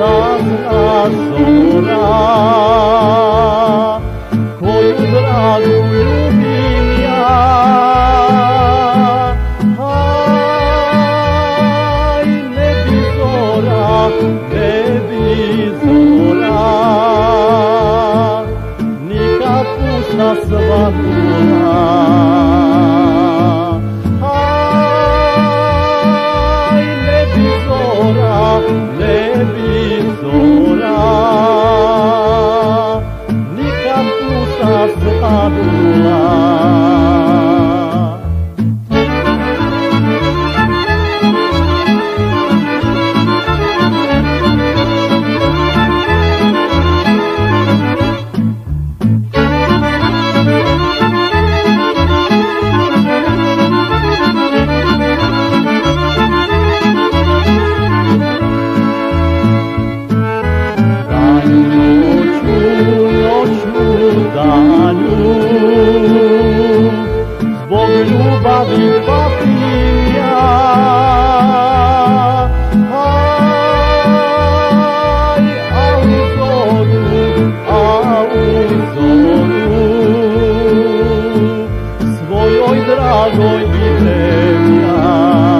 Ondan sonra koydular suyu dünya Hay ne biz ora ne biz ora Nikah kuşası var. not love. a noite prévia.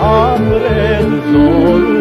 Abre el sol.